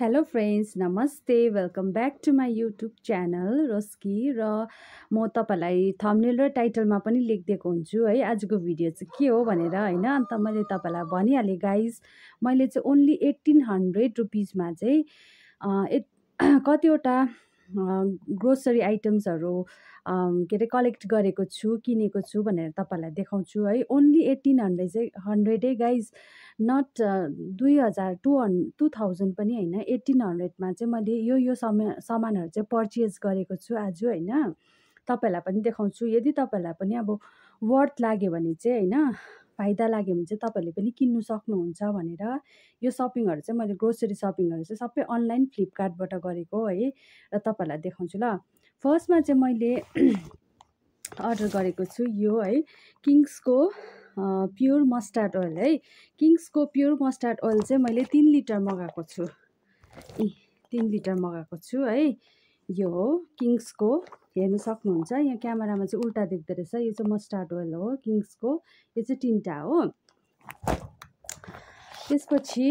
Hello friends नमस्ते welcome back to my YouTube channel रोस्की र म तपाईँलाई थम्नेल र टाइटलमा पनि लेखिदिएको हुन्छु है। आजको भिडियो चाहिँ के हो भनेर होइन? अन्त मैले तपाईँलाई भनिहालेँ गाइज मैले चाहिँ ओन्ली एट्टिन हन्ड्रेड रुपिजमा चाहिँ कतिवटा ग्रोसरी आइटम्सहरू के अरे कलेक्ट गरेको छु किनेको छु भनेर तपाईँलाई देखाउँछु है। ओन्ली एट्टिन हन्ड्रेड चाहिँ हन्ड्रेडै गाइज नट दुई हजार टु हन् टु थाउजन्ड पनि होइन। एट्टिन हन्ड्रेडमा चाहिँ मैले यो यो समा सामानहरू चाहिँ पर्चेस गरेको छु आज होइन। तपाईँहरूलाई पनि देखाउँछु। यदि तपाईँहरूलाई पनि अब वर्थ लाग्यो भने चाहिँ होइन फाइदा लाग्यो भने चाहिँ तपाईँहरूले पनि किन्नु सक्नुहुन्छ भनेर। यो सपिङहरू चाहिँ मैले ग्रोसरी सपिङहरू चाहिँ सबै अनलाइन फ्लिपकार्टबाट गरेको है र तपाईँहरूलाई देखाउँछु ल। फर्स्टमा चाहिँ मैले अर्डर गरेको छु यो है किङ्सको प्योर मस्टार्ड ओइल है। किङ्सको प्योर मस्टार्ड ओइल चाहिँ मैले तिन लिटर मगाएको छु। इ तिन लिटर मगाएको छु है। यो हो किङ्सको हेर्नु सक्नुहुन्छ। यहाँ क्यामेरामा चाहिँ उल्टा देख्दो रहेछ। यो चाहिँ मस्टार्ड ओइल हो किङ्सको यो चाहिँ तिनवटा हो। त्यसपछि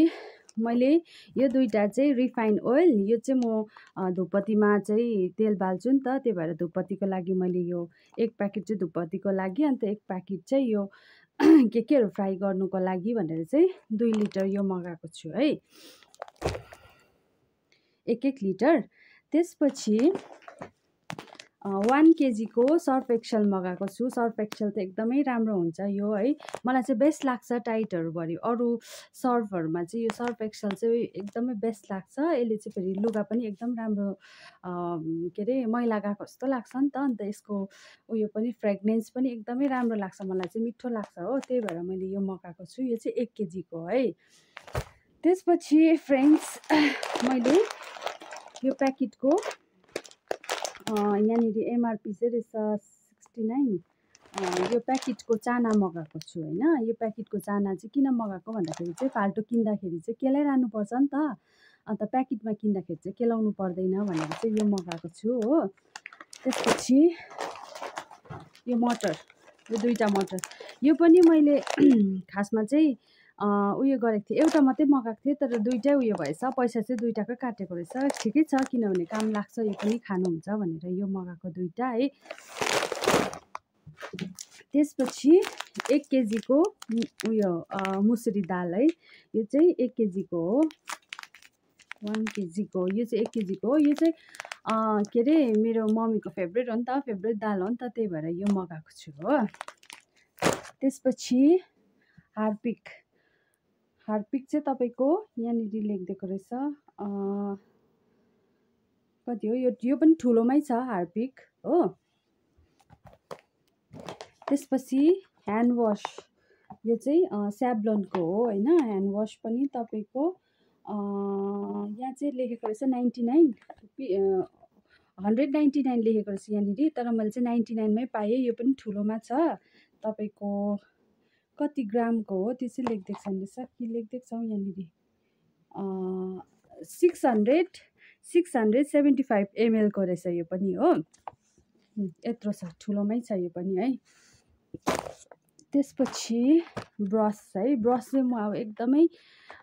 मैले यो दुइटा चाहिँ रिफाइन ओइल यो चाहिँ म अ, धुपबत्तीमा चाहिँ तेल बाल्छु नि त। त्यही भएर धुपबत्तीको लागि मैले यो एक प्याकेट चाहिँ धुपबत्तीको लागि अन्त एक प्याकेट चाहिँ यो के केहरू फ्राई गर्नुको लागि भनेर चाहिँ दुई लिटर यो मगाएको छु है। एक एक लिटर। त्यसपछि वान केजीको सर्फ एक्सल मगाएको छु। सर्फ एक्सल त एकदमै राम्रो हुन्छ यो है। मलाई चाहिँ बेस्ट लाग्छ टाइटहरूभरि अरू सर्फहरूमा चाहिँ यो सर्फ एक्सल चाहिँ एकदमै बेस्ट लाग्छ। यसले चाहिँ फेरि लुगा पनि एकदम राम्रो के अरे मैला गएको जस्तो लाग्छ नि त। अन्त यसको उयो पनि फ्रेग्रेन्स पनि एकदमै राम्रो लाग्छ मलाई चाहिँ। मिठो लाग्छ हो। त्यही भएर मैले यो मगाएको छु। यो चाहिँ एक केजीको है। त्यसपछि फ्रेन्ड्स मैले यो प्याकेटको यहाँनिर एमआरपी चाहिँ रहेछ सिक्सटी नाइन यो प्याकेटको चाना मगाएको छु होइन। यो प्याकेटको चाना चाहिँ किन मगाएको भन्दाखेरि चाहिँ फाल्टु किन्दाखेरि चाहिँ केलाइरहनुपर्छ नि त। अन्त प्याकेटमा किन्दाखेरि चाहिँ केलाउनु पर्दैन भनेर चाहिँ यो मगाएको छु हो। त्यसपछि यो मटर यो दुईवटा मटर। यो पनि मैले खासमा चाहिँ उयो गरेको थिएँ। एउटा मात्रै मगाएको थिएँ तर दुइटै उयो भएछ। पैसा चाहिँ दुइटाकै काटेको रहेछ। ठिकै छ किनभने काम लाग्छ यो पनि खानुहुन्छ भनेर यो मगाएको दुइटा है। त्यसपछि एक केजीको उयो मुसुरी दाल है। यो चाहिँ एक केजीको हो। वान केजीको यो चाहिँ एक केजीको हो। यो चाहिँ के अरे मेरो मम्मीको फेभरेट हो नि त फेभरेट दाल हो नि त त्यही भएर यो मगाएको छु हो। त्यसपछि हार्पिक हार्पिक चाहिँ तपाईँको यहाँनिर लेखिदिएको रहेछ। कति हो? यो यो पनि ठुलोमै छ हार्पिक हो। त्यसपछि ह्यान्ड वास यो चाहिँ स्याब्लोनको हो होइन? ह्यान्ड वास पनि तपाईँको यहाँ चाहिँ लेखेको रहेछ ninety nine hundred ninety nine लेखेको रहेछ यहाँनिर तर मैले चाहिँ नाइन्टी नाइनमै पाएँ यो पनि ठुलोमा छ। तपाईँको कति ग्रामको हो त्यो चाहिँ लेखिदिएको छैन रहेछ के लेखिदिएको छ यहाँनिर? Six hundred six hundred seventy five एमएलको रहेछ यो पनि हो। यत्रो छ ठुलोमै छ यो पनि है। त्यसपछि ब्रस है। ब्रस चाहिँ म अब एकदमै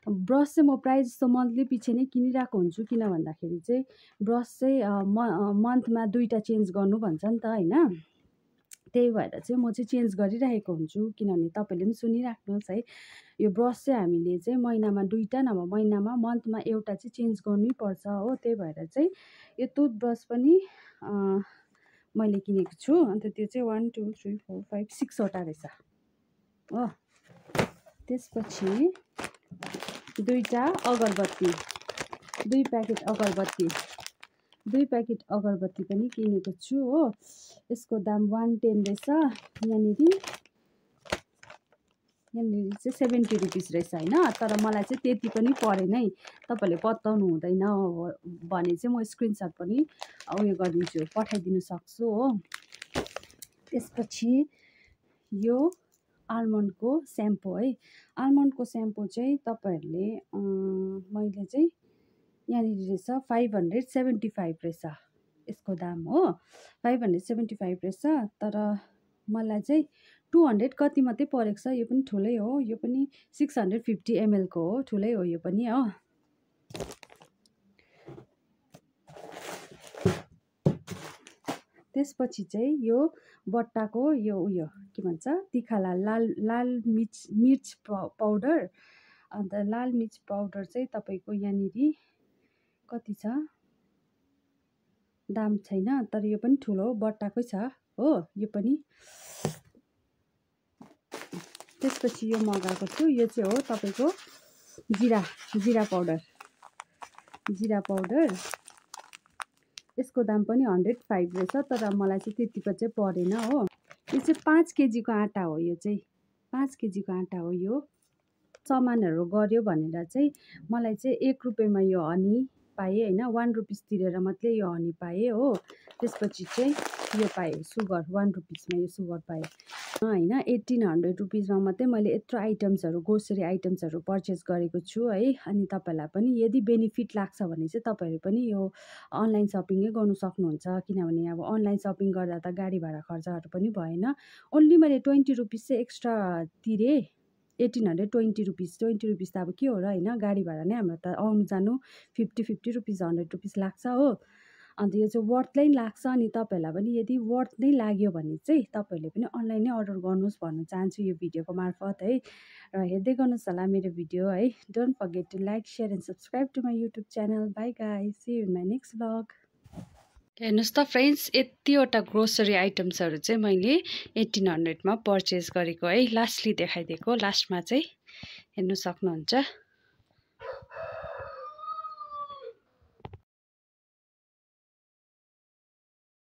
ब्रस चाहिँ म प्रायः जस्तो मन्थली पछि नै किनिरहेको हुन्छु। किन भन्दाखेरि चाहिँ ब्रस चाहिँ म मन्थमा दुईवटा चेन्ज गर्नु भन्छ नि त होइन? त्यही भएर चाहिँ म चाहिँ चेन्ज गरिरहेको हुन्छु। किनभने तपाईँले पनि सुनिराख्नुहोस् है यो ब्रस चाहिँ हामीले चाहिँ महिनामा दुईवटा नभए महिनामा मन्थमा एउटा चाहिँ चेन्ज गर्नै पर्छ हो। त्यही भएर चाहिँ यो टुथ ब्रस पनि मैले किनेको छु। अन्त त्यो चाहिँ one two three four five सिक्सवटा रहेछ। हो त्यसपछि दुईवटा अगरबत्ती दुई प्याकेट अगरबत्ती। दुई प्याकेट अगरबत्ती पनि किनेको छु हो। यसको दाम वान टेन रहेछ। यहाँनिर यहाँनिर चाहिँ सेभेन्टी रुपिस रहेछ होइन। तर मलाई चाहिँ त्यति पनि परेन है। तपाईँहरूले पत्ताउनु हुँदैन भने चाहिँ म स्क्रिनसट पनि उयो गरिदिन्छु पठाइदिनु सक्छु हो। त्यसपछि यो आल्मन्डको स्याम्पो है। आल्मन्डको स्याम्पो चाहिँ तपाईँहरूले मैले चाहिँ यहाँनिर रहेछ फाइभ हन्ड्रेड सेभेन्टी फाइभ रहेछ। यसको दाम हो। फाइभ हन्ड्रेड सेभेन्टी फाइभ रहेछ। तर मलाई चाहिँ टु हन्ड्रेड कति मात्रै परेको छ यो पनि ठुलै हो। यो पनि सिक्स हन्ड्रेड फिफ्टी एमएलको हो। ठुलै हो यो पनि हो। त्यसपछि चाहिँ यो बट्टाको यो उयो के भन्छ तिखाला लाल लाल मिर्च मिर्च पाउडर। अन्त लाल मिर्च पाउडर चाहिँ तपाईँको यहाँनिर कति छ? दाम छैन तर यो पनि ठुलो बट्टाकै छ हो यो पनि। त्यसपछि यो मगाएको छु यो चाहिँ हो तपाईँको जिरा जिरा पाउडर। जिरा पाउडर। यसको दाम पनि हन्ड्रेड फाइभ रहेछ तर मलाई चाहिँ त्यतिको चाहिँ परेन हो। यो चाहिँ पाँच केजीको आँटा हो यो चाहिँ। पाँच केजीको आँटा हो यो। सामानहरू गऱ्यो भनेर चाहिँ मलाई चाहिँ एक रुपियाँमा यो हनी पाएँ होइन वान रुपिस तिरेर मात्रै यो हनी पाएँ हो। त्यसपछि चाहिँ यो पाएँ सुगर वान रुपिसमा यो सुगर पाएँ। होइन एट्टिन हन्ड्रेड रुपिसमा मात्रै मैले यत्रो आइटम्सहरू ग्रोसरी आइटम्सहरू पर्चेस गरेको छु है। अनि तपाईँलाई पनि यदि बेनिफिट लाग्छ भने चाहिँ तपाईँहरू पनि यो अनलाइन सपिङै गर्नु सक्नुहुन्छ। किनभने अब अनलाइन सपिङ गर्दा त गाडी भाडा खर्चहरू पनि भएन। ओन्ली मैले ट्वेन्टी रुपिस चाहिँ extra तिरेँ। Eighteen hundred twenty rupees twenty rupees त अब के हो र होइन गाडी भाडा नै हाम्रो त आउनु जानु fifty fifty rupees hundred rupees लाग्छ हो। अन्त यो चाहिँ वर्थ नै लाग्छ अनि तपाईँहरूलाई पनि यदि वर्थ नै लाग्यो भने चाहिँ तपाईँहरूले पनि अनलाइन नै अर्डर गर्नुहोस् भन्न चाहन्छु यो भिडियोको मार्फत है। र हेर्दै गर्नुहोस् होला मेरो भिडियो है। Don't forget to like share and subscribe to my YouTube channel bye guy see in my next vlog हेर्नुहोस् त फ्रेन्ड्स यतिवटा ग्रोसरी आइटम्सहरू चाहिँ मैले एट्टिन हन्ड्रेडमा पर्चेस गरेको है। लास्टली देखाइदिएको लास्टमा चाहिँ हेर्नु सक्नुहुन्छ।